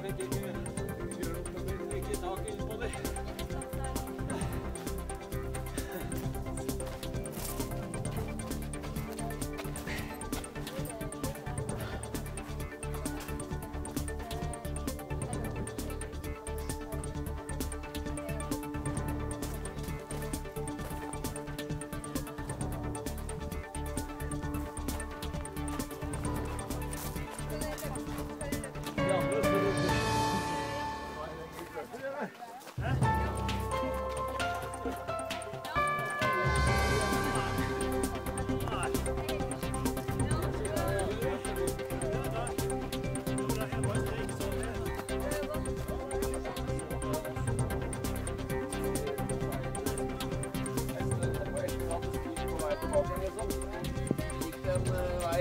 Thank you.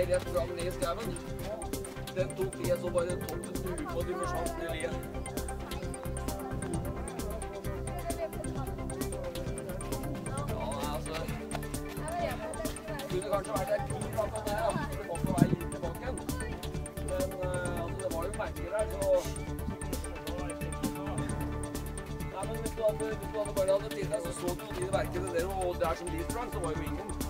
Rett fram ned i skauen. Den tok jeg så bare toppen snue på de forsvant ned i Ja, altså Kunne kanskje vært der pil bak der, ja. Det var på vei inn tilbake bakken. Men eh, altså, det var jo merker her, så Nei, men hvis du hadde, hvis du hadde bare hadde titta, så så du jo de verkene der, og der som de sprang, så var jo ingen.